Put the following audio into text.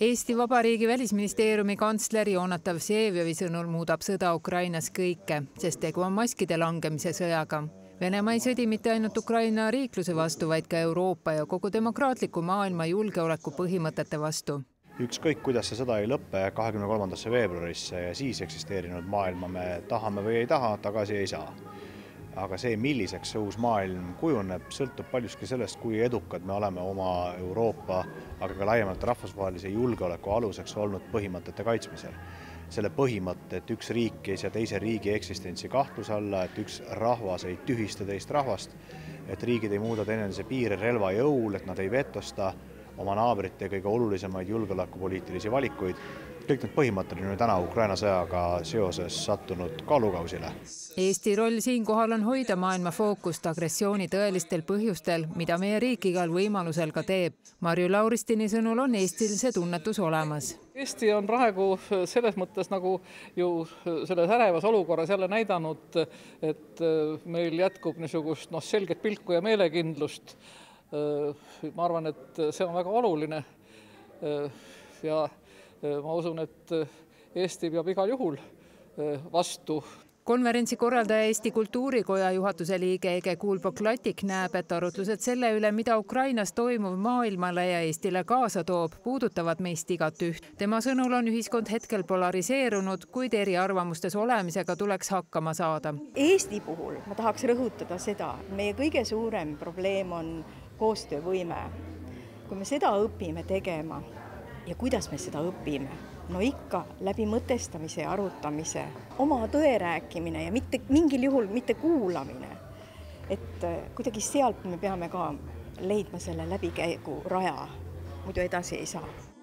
Eesti Vabariigi välisministeeriumi kantsler Jonatav Vsevioi sõnul muudab sõda Ukrainas kõike, sest tegu on maskide langemise sõjaga. Venemaa ei sõdi mitte ainult Ukraina riikluse vastu, vaid ka Euroopa ja kogu demokraatliku maailma julgeoleku põhimõtete vastu. ükskõik, kuidas see sõda ei lõpe kahekümne kolmandasse veebruarisse ja siis eksisteerinud maailma me tahame või ei taha, tagasi ei saa aga see, milliseks see uus maailm kujuneb, sõltub paljuski sellest, kui edukad me oleme oma Euroopa, aga ka laiemalt rahvusvahelise julgeoleku aluseks olnud põhimõtete kaitsmisel. selle põhimõtte, et üks riik ei sea teise riigi eksistentsi kahtluse alla, et üks rahvas ei tühista teist rahvast, et riigid ei muuda teineteise piire relva jõul, et nad ei vetosta oma naabrite kõige olulisemaid julgeolekupoliitilisi valikuid kõik need põhimõtted on ju täna Ukraina sõjaga seoses sattunud kaalukausile. Eesti roll siinkohal on hoida maailma fookust agressiooni tõelistel põhjustel, mida meie riik igal võimalusel ka teeb. Marju Lauristini sõnul on Eestil see tunnetus olemas. Eesti on praegu selles mõttes nagu ju selles ärevas olukorras jälle näidanud, et meil jätkub niisugust noh, selget pilku ja meelekindlust. Ma arvan, et see on väga oluline. ja ma usun, et Eesti peab igal juhul vastu konverentsi korraldaja Eesti Kultuurikoja juhatuse liige Ege Kuulbo-Klatik näeb, et arutlused selle üle, mida Ukrainas toimuv maailmale ja Eestile kaasa toob, puudutavad meist igatüht. tema sõnul on ühiskond hetkel polariseerunud, kuid eriarvamustes olemisega tuleks hakkama saada. Eesti puhul ma tahaks rõhutada seda, meie kõige suurem probleem on koostöövõime. kui me seda õpime tegema ja kuidas me seda õpime? no ikka läbi mõtestamise ja arutamise, oma tõe rääkimine ja mitte mingil juhul mitte kuulamine. et äh, kuidagi sealt me peame ka leidma selle läbikäigu raja, muidu edasi ei saa